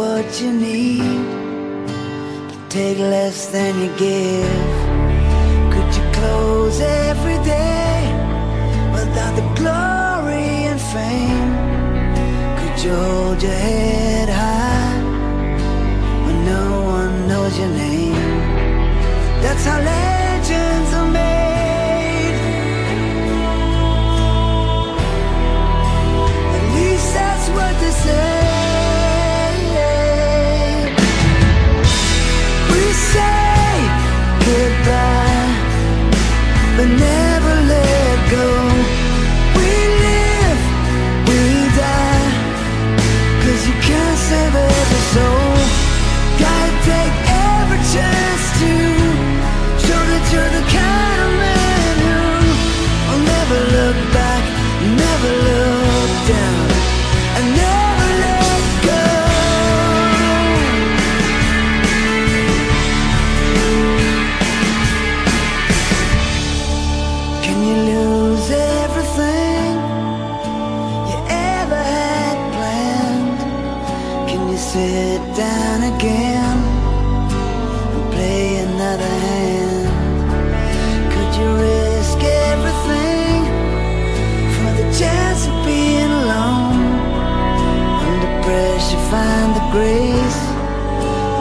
what you need. Take less than you give. Could you close every day without the glory and fame? Could you hold your head high when no one knows your name? That's how.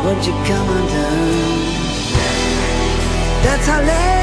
would you come undone? That's how late.